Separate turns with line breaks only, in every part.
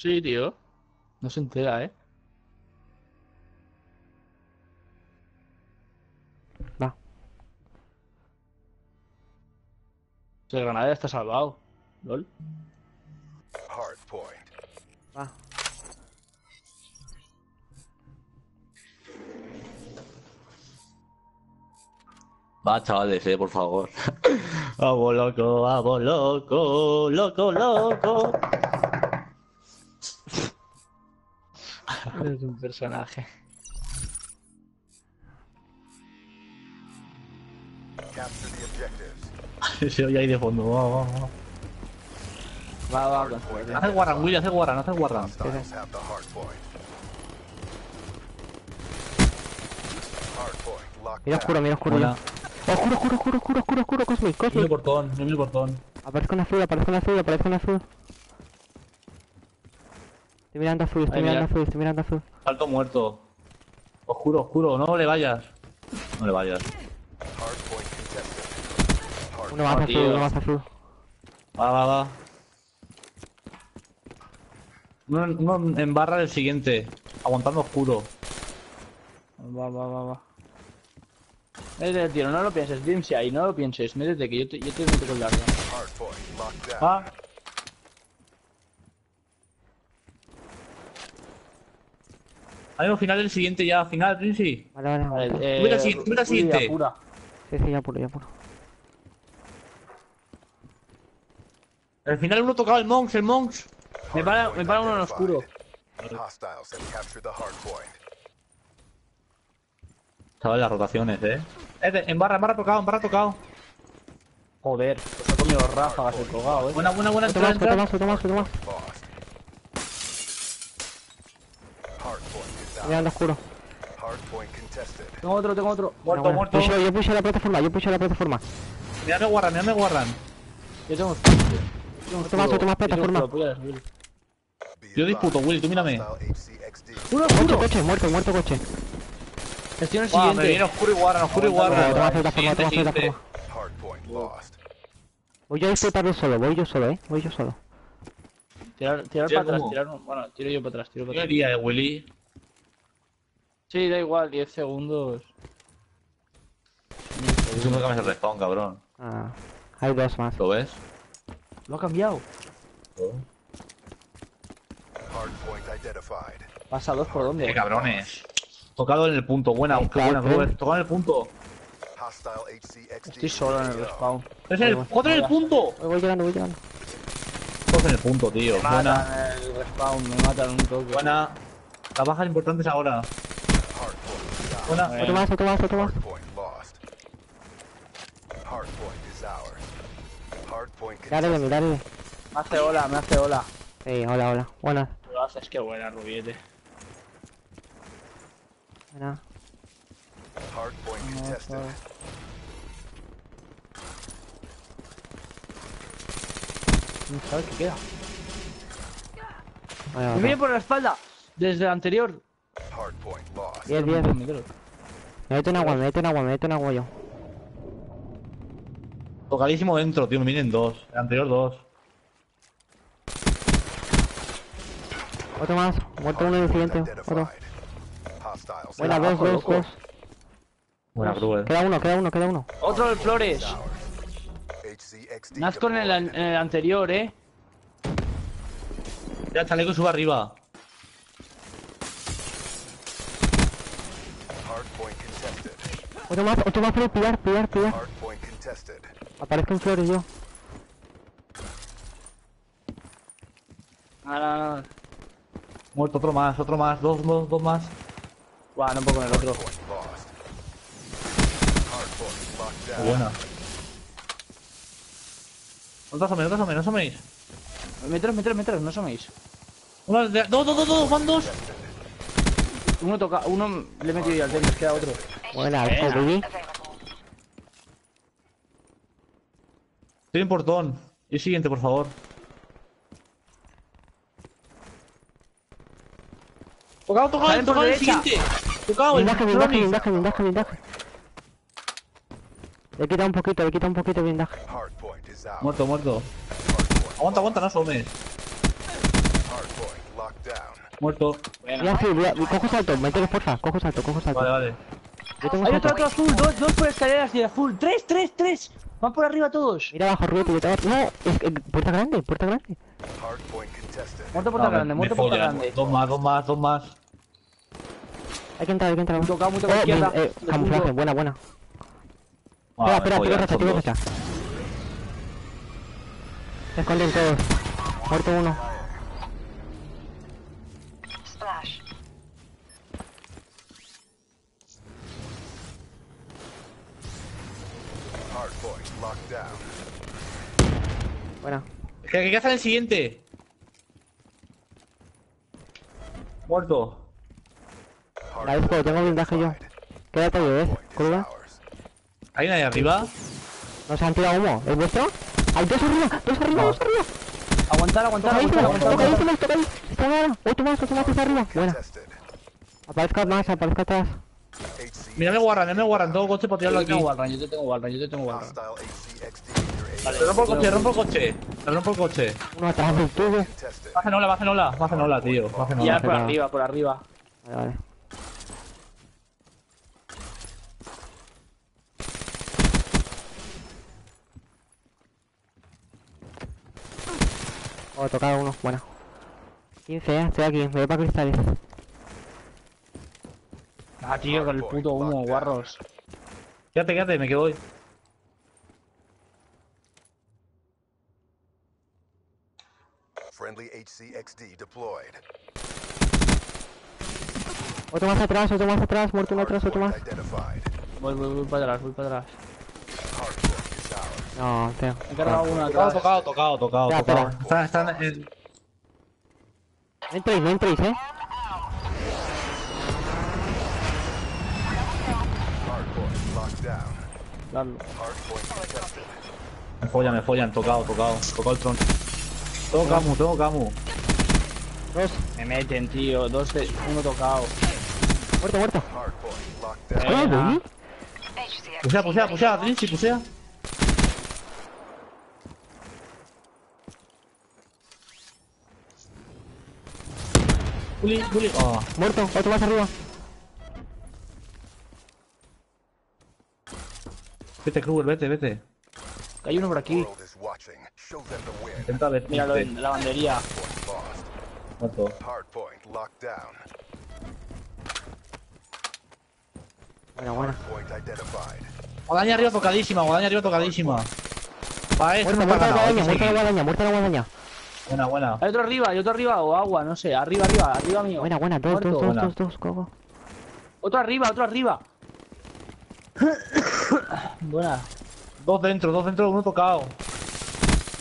Sí, tío. No se entera, ¿eh?
Va.
El Granada está salvado. ¿Lol?
Hard point.
Va.
Va, chavales, eh, por favor. vamos, loco, vamos, loco, loco, loco.
Es un personaje.
Se oye ahí de fondo, vamos, vamos.
Va, va, con suerte.
Haz el guarran, Willy, haz el guarran, haz el guarran.
Mira oscuro, mira oscuro. Oscuro, oscuro, oscuro, oscuro, oscuro, oscuro, Cosmic,
Mira el
Cosmic.
portón, mira el portón.
Aparezco en azul, aparezco en azul, aparezco en azul. Estoy mirando azul, estoy
Ay,
mirando
mira.
azul, estoy mirando azul.
Salto muerto. Oscuro, oscuro, no le vayas. No le vayas.
Uno más azul,
tío.
uno más azul.
Va, va, va. Uno, uno en barra del siguiente. Aguantando oscuro.
Va, va, va, va. Métete, tío, no lo pienses, Dimsy ahí, no lo pienses. Métete, que yo te, yo te meto con el arma.
hard
Amigo, final del siguiente ya, final, Princy.
Vale, vale,
Vale,
vale.
eh,
Mira el siguiente, mira siguiente.
apura.
Sí, sí, ya puro, ya puro.
Al final uno tocaba el Monks, el Monks.
Me para, me para uno en oscuro.
Chaval, las rotaciones, eh. Eh, de- En barra, en barra tocado, en barra tocado.
Joder, pues ha comido ráfagas el colgado, eh.
Buena, buena, buena entrada,
más, otro más, otro
down.
Mirando oscuro.
Hard point contested.
Tengo otro, tengo otro.
Muerto,
Bueno,
muerto.
Yo puse la plataforma, yo puse la plataforma.
Mírame guarran, mírame guarran.
Yo tengo escudo, tío. Yo tengo
otro
tengo
plataforma.
apoya, Willy.
Be
Yo disputo. Willy, tú mírame.
¡Uno oscuro!
coche, muerto, muerto, coche.
Estoy en el
me
siguiente.
viene oscuro y guarran, oscuro y
Toma,
guarran.
toma plataforma, toma plataforma. Voy yo a disputar yo solo, voy yo solo, eh. Voy yo solo.
Tirar, tirar
Tira
para atrás, tirar un... Bueno, tiro yo para atrás, tiro
¿Qué
para atrás.
haría, eh, Willy?
Sí, da igual, 10 segundos.
Que me hace respawn, cabrón.
Ah, hay dos más.
¿Lo ves?
Lo ha cambiado. Pasa dos por
Eh,
dónde.
cabrones. Tocado en el punto, buena,
Eh,
qué buena. Robert. Tocado en el punto.
Estoy solo en el respawn.
Es el, cuatro en el punto.
Voy, voy llegando, voy llegando.
Dos en el punto, tío.
Me
Buena,
matan en el respawn, me matan un toque.
buena. Las bajas importantes ahora.
Otro más, otro más, otro más. Dale,
contested.
dale.
Me hace hola, me hace hola.
Sí, hola, hola. Buenas.
Lo haces, qué buena, Rubiete.
Buena.
Hard point contested.
¿Quién sabe qué queda?
Vale,
¡Me
vale.
viene por la espalda! Desde el anterior.
Hard point lost.
10, 10.
Me
Me meto en agua, me meto en agua, me meto en agua yo.
Tocadísimo dentro, tío. Me vienen dos. El anterior dos.
Otro más. Muerto uno en el siguiente. Otro. Buena, dos, dos, dos.
Buena, Gruber.
Queda uno, queda uno, queda uno.
Otro del Flores. Nazco en el,
deployed.
en el anterior, eh.
Ya, chaleco, sube arriba.
Hard point contested.
Otro más, otro más, pero pillar, pillar, pillar.
Hard point contested.
Aparezco en flores yo.
No, no, no.
Muerto otro más, otro más. Dos, dos, dos más.
Buah, no puedo con el otro.
Buena. No te asoméis, no te asoméis, no asoméis.
Meteros, meteros, meteros, no soméis.
Una de- Dos, dos, dos, dos, van dos.
Uno toca, uno le he metido yo al tenis, queda otro.
Buena, alfa, baby.
Estoy en portón. Y el siguiente, por favor. Tocado, tocado, tocado el siguiente. Tocado, el
Blindaje, blindaje, blindaje, blindaje, blindaje. Le he quitado un poquito, le he quitado un poquito de blindaje.
Muerto, muerto. Aguanta, aguanta, no asomes. Muerto.
Voy a hacer, voy a... Cojo salto, métele fuerza. Cojo salto, cojo salto.
Vale, vale.
Yo tengo
Hay otro, otro azul, dos, dos por escaleras de azul. Tres, tres, tres. Van por arriba todos.
Mira abajo, Rubio, te va... No, es que... Puerta grande, puerta grande.
Muerto puerta
No,
grande, muerto puerta grande.
Dos más, dos más, dos más.
Hay que entrar, hay que entrar.
Muy tocado, muy tocado
Oh,
izquierda.
eh, camuflaje,
punto.
buena, buena.
Ah,
espera, espera, tira racha,
dos.
racha. Se esconden todos. Muerto uno. Buena.
¿Qué, qué hace el siguiente? Muerto.
La disco, tengo blindaje yo. Quédate ahí, ¿ves? Curva.
ours.
¿Hay nadie arriba?
No se han tirado humo. ¿Es vuestro? Hay dos arriba, dos arriba, dos arriba.
Aguantar, aguantar, aguantar, aguantar. aguantar.
tocadísimo, tocadísimo. Está ahora. Otro más, otro más está arriba. Buena. Aparezca más, aparezca atrás.
HC
Mira, me guardan, me guardan. Tengo coche para tirarlo
te
aquí.
tengo Walrun, yo te tengo Walrun, yo te tengo
near
Vale,
A.
rompo el coche, rompo el coche. Le rompo el coche.
Uno atrás del tubo.
Contested.
Baja Nola, baja Nola, baja Nola, tío. Baja
Ya
Nola.
por arriba, por arriba.
Vale, vale. Oh, tocado uno, buena. 15, eh, estoy aquí, me voy para cristales.
Ah, tío, con el puto humo, guarros.
Quédate, quédate, me quedo hoy.
Friendly HCXD deployed.
Otro más atrás, otro más atrás, muerto uno atrás, otro más.
Voy, voy, voy para atrás, voy para atrás.
No, tío.
He cargado uno
Tocado,
atrás.
tocado, tocado, tocado,
Ya,
tocado. Están, están en...
No entréis, no entréis, eh.
Darlo.
Me follan, me follan, tocado, tocado. Tocado el tron. Tengo camu, tengo camu.
Dos.
Me meten, tío. Dos de... Uno tocado.
Muerto, muerto.
Hardpoint locked down.
¿Cómo,
Buena.
güey?
Pusea, pusea, pusea, Trinchi, pusea. Oh,
Muerto, otro más arriba.
Vete, Kruger, vete, vete.
Hay uno por aquí.
Intenta ver.
Míralo en la bandería.
Muerto.
Buena, buena.
Guadaña arriba tocadísima, guadaña arriba tocadísima. Pa' eso
muerto
está
la guadaña,
que
muerto la guadaña, la guadaña.
Buena, buena.
Hay otro arriba, hay otro arriba o agua, no sé. Arriba, arriba, arriba mío.
Buena, buena, dos, dos, dos, dos, dos, coco.
Otro arriba, otro arriba. Buena.
Dos dentro, dos dentro, uno tocado.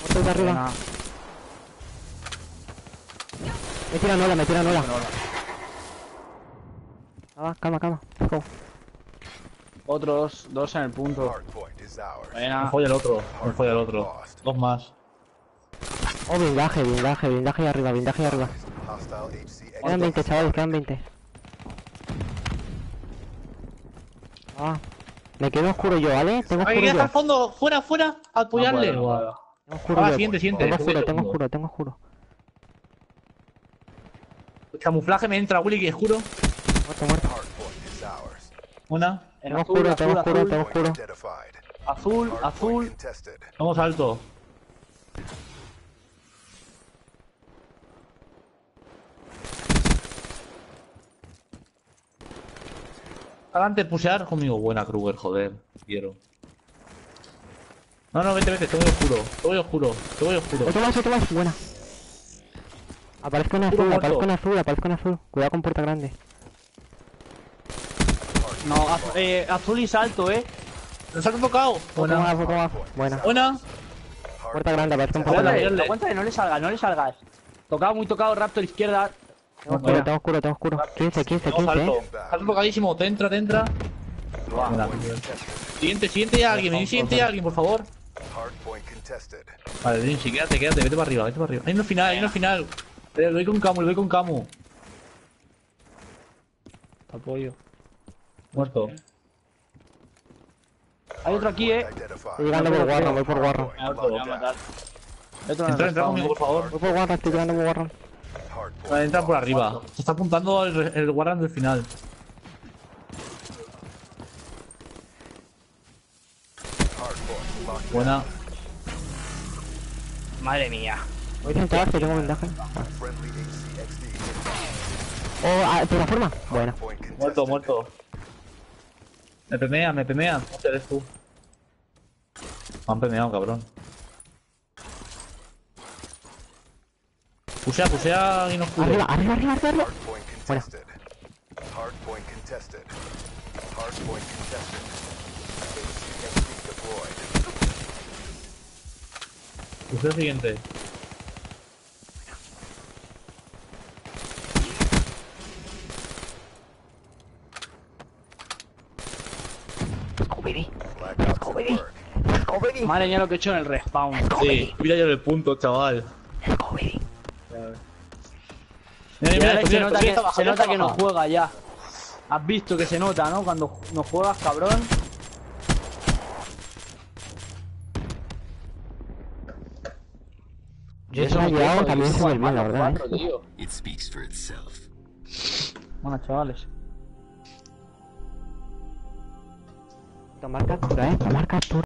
Muerto de arriba.
Buena.
Me tira Nola, me tira Nola. Calma, calma, calma. Let's go.
Otros dos en el punto. Buena.
folla el otro, me folla el otro. Dos más.
Oh, blindaje, blindaje, blindaje arriba, blindaje arriba. Quedan 20, chavales, quedan 20. Ah, me quedo oscuro yo, ¿vale? Tengo oscuro
que está
yo.
al fondo, fuera, fuera, a apoyarle.
No puedo, no puedo.
Tengo oscuro
Ah,
yo.
siguiente, siguiente.
Tengo oscuro, tengo oscuro, tengo oscuro.
Camuflaje me entra, Willy, que es juro.
Muerto, muerto.
Una.
En
Tengo oscuro,
azul,
tengo oscuro,
azul,
tengo oscuro.
azul, azul.
Vamos alto. Adelante, pusear conmigo. Buena, Kruger, joder. Quiero. No, no, vete, vete. Te voy oscuro. Te voy oscuro. Te voy oscuro.
Otro más, otro más, buena. Aparezco en azul, aparezco en azul, aparezco en azul. Cuidado con puerta grande.
No, az- eh, azul y salto, eh.
¡Nos han tocado!
Más,
Buena.
otro más. Buena.
Buena.
Puerta grande, aparezco en puerta grande.
aguántale, no le salgas, no le salgas. Tocado, muy tocado, Raptor izquierda.
Tengo oscuro, tengo oscuro, tengo oscuro. 15, 15,
Vamos
15,
alto.
eh.
Salto tocadísimo. Te entra, te entra. Siguiente, siguiente ya alguien. Siguiente ya alguien, por favor.
Hardpoint contested.
Vale, Vinci, quédate, quédate. Vete para arriba, vete para arriba. Hay uno final, hay uno final. Eh, Le doy con Camu, le doy con Camu.
Apoyo.
Muerto.
Hay otro aquí, eh.
Estoy llegando por Warren, voy por Warren.
Entra, entra conmigo,
eh.
por favor.
Voy por Warren, estoy llegando por Warren.
Entra por arriba. Se está apuntando el, el guardián del final. Buena.
Madre mía.
Voy a intentar que tengo ventaja. Oh, ah, plataforma. Bueno.
Muerto, muerto. Me pemean, me pemean. No eres tú. Me han pemeado, cabrón. Pusea, pusea y no cubre.
Arriba, arriba, arriba, arriba,
deployed.
Pusea siguiente.
Ops at work.
Scooby,
Madre mía lo que he hecho en el respawn.
Sí, mira ya el punto, chaval. Mira, mira,
se
mira,
nota que,
abajo,
se nota que no juega ya. Has visto que se nota, ¿no? Cuando no juegas, cabrón.
Yo
Eso
se me ha
me
llegado
quejo,
también
yo
se
juego
me
al
olvida,
Halo
¿verdad? eh?
4, tío.
It speaks for itself.
Bueno, chavales.
Tomar captura, eh. Tomar captura.